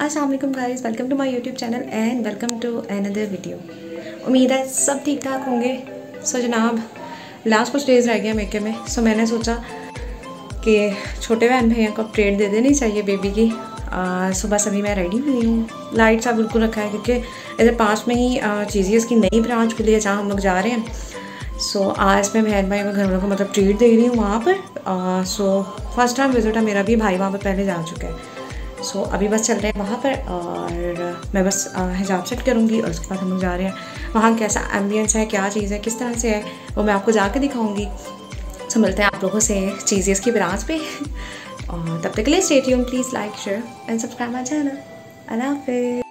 Aslam guys welcome to my YouTube channel and welcome to another video उम्मीद है सब ठीक ठाक होंगे। सो जनाब लास्ट कुछ डेज़ रह गया मेके में। सो मैंने सोचा कि छोटे बहन भैया को ट्रेड दे देनी चाहिए बेबी की। सुबह सभी मैं रेडी हुई हूँ। लाइट सा बिल्कुल रखा है क्योंकि इधर पास में ही चीज़ें इसकी नई ब्रांच खुली है जहाँ हम लोग जा रहे हैं। सो so, आज मैं बहन भाई को घर वालों को मतलब ट्रीट दे रही हूँ वहाँ पर। सो फ़र्स्ट टाइम विज़िट है मेरा भी भाई वहाँ पर पहले जा चुका है। सो so, अभी बस चल रहे हैं वहाँ पर और मैं बस हिजाब सेट करूँगी और उसके बाद हम लोग जा रहे हैं। वहाँ कैसा एम्बियंस है क्या चीज़ है किस तरह से है वो मैं आपको जाके दिखाऊँगी। सो मिलते हैं आप लोगों से चीज़ें इसकी ब्रांच पे। और तब तक के लिए state please like share and subscribe my channel Allah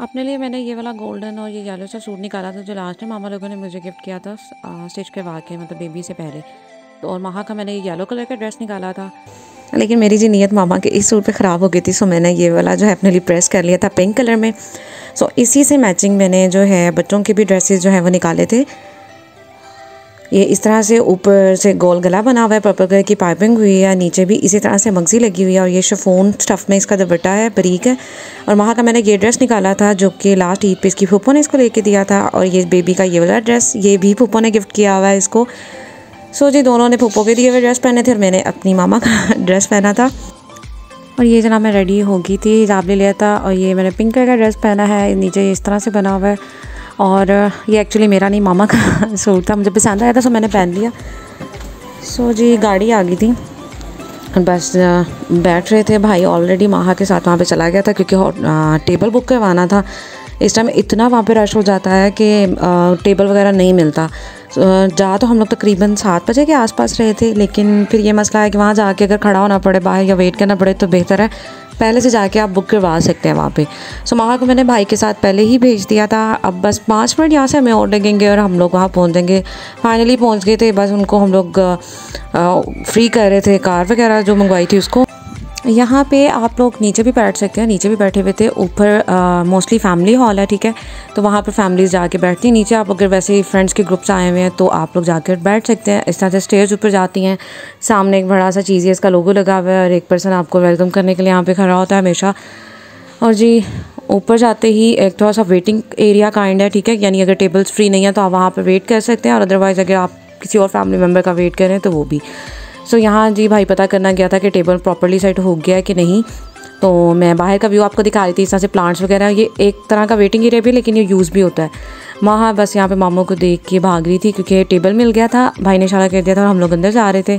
अपने लिए मैंने ये वाला गोल्डन और ये येलो सा सूट निकाला था जो लास्ट टाइम मामा लोगों ने मुझे गिफ्ट किया था स्टिच करवा के मतलब बेबी से पहले। तो और वहाँ का मैंने येलो कलर का ड्रेस निकाला था। लेकिन मेरी जी नीयत मामा के इस सूट पे ख़राब हो गई थी सो मैंने ये वाला जो है अपने लिए प्रेस कर लिया था पिंक कलर में। सो इसी से मैचिंग मैंने जो है बच्चों के भी ड्रेसेस जो है वो निकाले थे। ये इस तरह से ऊपर से गोल गला बना हुआ है पर्पल कलर की पाइपिंग हुई है, नीचे भी इसी तरह से मगजी लगी हुई है और ये शफोन स्टफ़ में इसका दुपट्टा है, बरीक है। और वहाँ का मैंने ये ड्रेस निकाला था जो कि लास्ट ईद पे इसकी फूफो ने इसको लेके दिया था और ये बेबी का ये वाला ड्रेस ये भी फूफो ने गिफ्ट किया हुआ है इसको। सो जी, दोनों ने फूफो के दिए हुए ड्रेस पहने थे और मैंने अपनी मामा का ड्रेस पहना था। और ये जना मैं रेडी हो गई थी हिजाब ले लिया था और ये मैंने पिंक कलर का ड्रेस पहना है, नीचे इस तरह से बना हुआ है। और ये एक्चुअली मेरा नहीं, मामा का सूट था, मुझे पसंद आया था, सो मैंने पहन लिया। सो जी, गाड़ी आ गई थी। बस बैठ रहे थे भाई ऑलरेडी माहा के साथ वहाँ पे चला गया था क्योंकि टेबल बुक करवाना था। इस टाइम इतना वहाँ पे रश हो जाता है कि टेबल वगैरह नहीं मिलता। जा तो हम लोग तकरीबन सात बजे के आसपास रहे थे लेकिन फिर ये मसला है कि वहाँ जाके अगर खड़ा होना पड़े बाहर या वेट करना पड़े तो बेहतर है पहले से जाके आप बुक करवा सकते हैं वहाँ पे। सो so, वहाँ को मैंने भाई के साथ पहले ही भेज दिया था। अब बस पाँच मिनट यहाँ से हमें और लगेंगे और हम लोग वहाँ पहुँच देंगे फाइनली पहुँच गए थे बस उनको हम लोग फ्री कर रहे थे कार वगैरह जो मंगवाई थी उसको। यहाँ पे आप लोग नीचे भी बैठ सकते हैं, नीचे भी बैठे हुए थे। ऊपर मोस्टली फैमिली हॉल है, ठीक है? तो वहाँ पर फैमिलीज़ जाके बैठती हैं। नीचे आप अगर वैसे ही फ्रेंड्स के ग्रुप्स आए हुए हैं तो आप लोग जाकर बैठ सकते हैं। इस तरह से स्टेज ऊपर जाती हैं। सामने एक बड़ा सा चीज़ है इसका लोगो लगा हुआ है और एक पर्सन आपको वेलकम करने के लिए यहाँ पर खड़ा होता है हमेशा। और जी, ऊपर जाते ही एक थोड़ा सा वेटिंग एरिया काइंड है, ठीक है? यानी अगर टेबल्स फ्री नहीं है तो आप वहाँ पर वेट कर सकते हैं। और अदरवाइज़ अगर आप किसी और फैमिली मेंबर का वेट करें तो वो भी। सो so, यहाँ जी भाई पता करना गया था कि टेबल प्रॉपरली सेट हो गया है कि नहीं। तो मैं बाहर का व्यू आपको दिखा रही थी इस तरह से प्लांट्स वगैरह ये एक तरह का वेटिंग एरिया भी लेकिन ये यूज़ भी होता है। वहाँ बस यहाँ पे मामों को देख के भाग रही थी क्योंकि टेबल मिल गया था भाई ने इशारा कर दिया था और हम लोग अंदर जा रहे थे।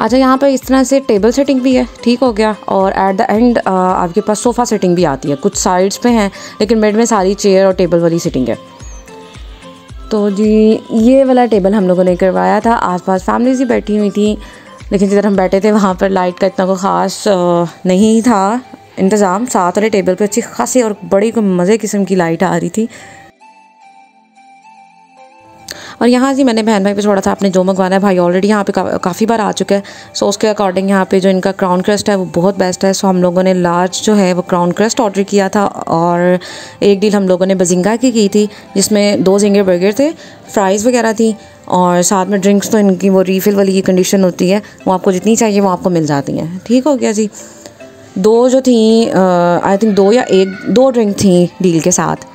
अच्छा यहाँ पर इस तरह से टेबल सेटिंग भी है ठीक हो गया। और एट द एंड आपके पास सोफ़ा सेटिंग भी आती है कुछ साइड्स पे हैं लेकिन बेड में सारी चेयर और टेबल वाली सेटिंग है। तो जी, ये वाला टेबल हम लोगों ने करवाया था। आसपास फैमिलीज़ ही बैठी हुई थी, लेकिन जिधर हम बैठे थे, वहाँ पर लाइट का इतना कोई ख़ास नहीं था। इंतज़ाम, साथ वाले टेबल पर अच्छी खासी और बड़ी को मज़े किस्म की लाइट आ रही थी। और यहाँ से मैंने बहन भाई पे छोड़ा था आपने जो मंगवाना है भाई ऑलरेडी यहाँ पे का, काफ़ी बार आ चुका है। सो उसके अकॉर्डिंग यहाँ पे जो इनका क्राउन क्रस्ट है वो बहुत बेस्ट है। सो हम लोगों ने लार्ज जो है वो क्राउन क्रस्ट ऑर्डर किया था और एक डील हम लोगों ने बजिंगा की की थी जिसमें दो जिंगर बर्गर थे फ्राइज़ वगैरह थी और साथ में ड्रिंक्स तो इनकी वो रीफ़िल वाली की कंडीशन होती है वो आपको जितनी चाहिए वो आपको मिल जाती हैं। ठीक हो गया जी। दो जो थी आई थिंक दो या एक दो ड्रिंक थी डील के साथ।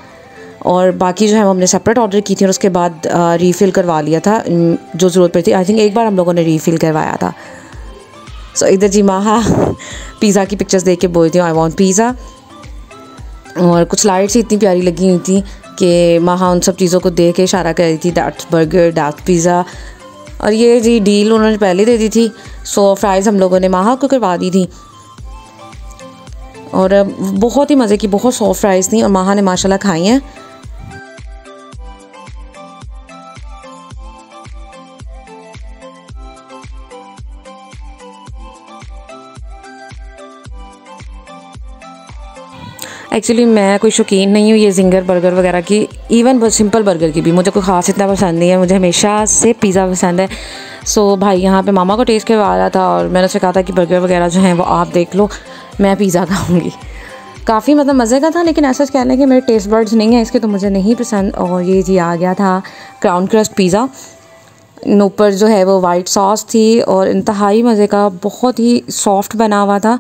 और बाकी जो है हमने सेपरेट ऑर्डर की थी और उसके बाद रीफ़िल करवा लिया था जो ज़रूरत पड़ी थी। आई थिंक एक बार हम लोगों ने रीफ़िल करवाया था। सो इधर जी माहा पिज़्ज़ा की पिक्चर्स देख के बोलती हूँ आई वॉन्ट पिज़्ज़ा और कुछ लाइट्स इतनी प्यारी लगी हुई थी कि माहा उन सब चीज़ों को देख के इशारा कर रही थी डैट्स बर्गर डैट पिज़्ज़ा और ये जी डील उन्होंने पहले दे दी थी सो फ्राइज़ हम लोगों ने माहा को करवा दी थी। और बहुत ही मज़े की, बहुत सॉफ्ट फ्राइज़ थी और माहा ने माशाल्लाह खाई हैं। एक्चुअली मैं कोई शौकीन नहीं हूँ ये जिंगर बर्गर वगैरह की। इवन सिंपल बर्गर की भी। मुझे कोई ख़ास इतना पसंद नहीं है। मुझे हमेशा से पिज़्ज़ा पसंद है। सो so, भाई यहाँ पे मामा को टेस्ट करवा रहा था और मैंने उससे कहा था कि बर्गर वगैरह जो हैं वो आप देख लो। मैं पिज़्ज़ा खाऊँगी। काफ़ी मतलब मज़े का था लेकिन ऐसा कह लें कि मेरे टेस्ट बर्ड्स नहीं हैं इसके तो मुझे नहीं पसंद। और ये जी आ गया था क्राउन क्रस्ट पिज़्ज़ा ऊपर जो है वो वाइट सॉस थी और इंतहाई मज़े का बहुत ही सॉफ्ट बना हुआ था।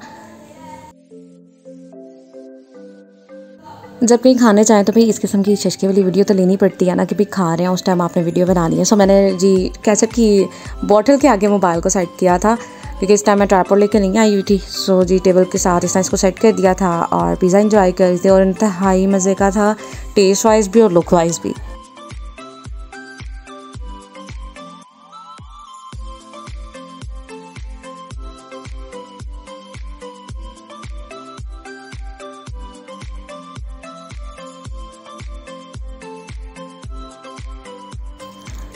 जब कहीं खाने जाएँ तो भाई इस किस्म की चशके वाली वीडियो तो लेनी पड़ती है ना कि भाई खा रहे हैं, उस टाइम आपने वीडियो बनानी है। सो मैंने जी कैचअप की बॉटल के आगे मोबाइल को सेट किया था, क्योंकि इस टाइम मैं ट्राईपोड लेकर नहीं आई हुई थी। सो जी टेबल के साथ इस इसको सेट कर दिया था और पिज़्ज़ा इंजॉय कर रही थी और इंतहाई मज़े का था टेस्ट वाइज भी और लुक वाइज भी।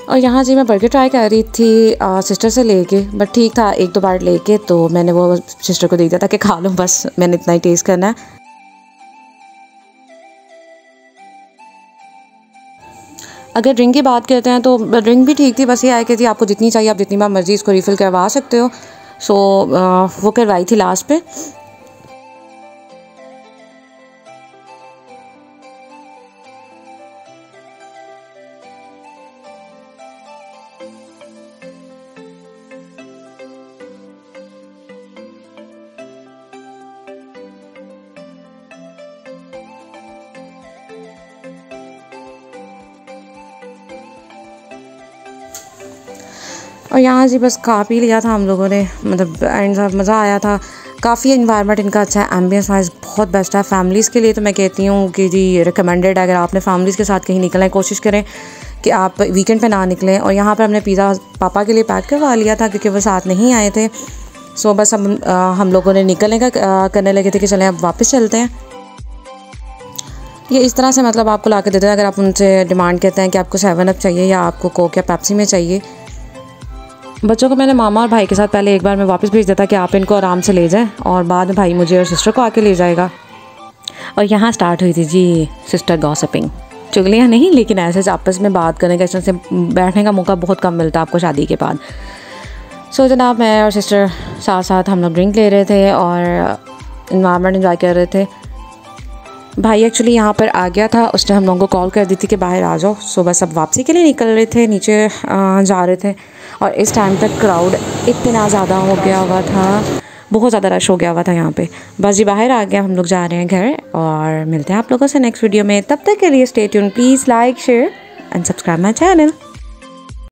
और यहाँ जी मैं बर्गर ट्राई कर रही थी आ, सिस्टर से लेके बट ठीक था एक दो बार लेके तो मैंने वो सिस्टर को दे दिया था कि खा लो बस मैंने इतना ही टेस्ट करना है। अगर ड्रिंक की बात करते हैं तो ड्रिंक भी ठीक थी बस ये आया कि थी आपको जितनी चाहिए आप जितनी बार मर्ज़ी इसको रिफ़िल करवा सकते हो। सो वो करवाई थी लास्ट पे। और यहाँ जी बस खा पी लिया था हम लोगों ने। मतलब एंड मज़ा आया था। काफ़ी इन्वायरमेंट इनका अच्छा है एम्बियंस वाइज बहुत बेस्ट है। फैमिलीज़ के लिए तो मैं कहती हूँ कि जी रिकमेंडेड अगर आपने फैमिलीज़ के साथ कहीं निकलना है, कोशिश करें कि आप वीकेंड पे ना निकलें। और यहाँ पर हमने पिज़्ज़ा पापा के लिए पैक करवा लिया था, क्योंकि वो साथ नहीं आए थे। सो बस हम हम लोगों ने निकलने का करने लगे थे कि चलें अब वापस चलते हैं। ये इस तरह से मतलब आपको ला के देते हैं, अगर आप उनसे डिमांड करते हैं कि आपको सेवन अप चाहिए या आपको कोक या पेप्सी में चाहिए। बच्चों को मैंने मामा और भाई के साथ पहले एक बार मैं वापस भेज दिया था कि आप इनको आराम से ले जाएँ और बाद में भाई मुझे और सिस्टर को आके ले जाएगा। और यहाँ स्टार्ट हुई थी जी सिस्टर गॉसिपिंग चुगलियाँ नहीं लेकिन ऐसे आपस में बात करने का इस से बैठने का मौका बहुत कम मिलता आपको शादी के बाद। सो so, जनाब मैं और सिस्टर साथ साथ हम लोग ड्रिंक ले रहे थे और इन्वायरमेंट इन्जॉय कर रहे थे। भाई एक्चुअली यहाँ पर आ गया था, उसने हम लोगों को कॉल कर दी थी कि बाहर आ जाओ। सुबह सब वापसी के लिए निकल रहे थे, नीचे जा रहे थे। और इस टाइम तक क्राउड इतना ज़्यादा हो गया हुआ था, बहुत ज़्यादा रश हो गया हुआ था यहाँ पे। बस जी, बाहर आ गया हम लोग जा रहे हैं घर और मिलते हैं आप लोगों से नेक्स्ट वीडियो में। तब तक के लिए state please like share and subscribe my channel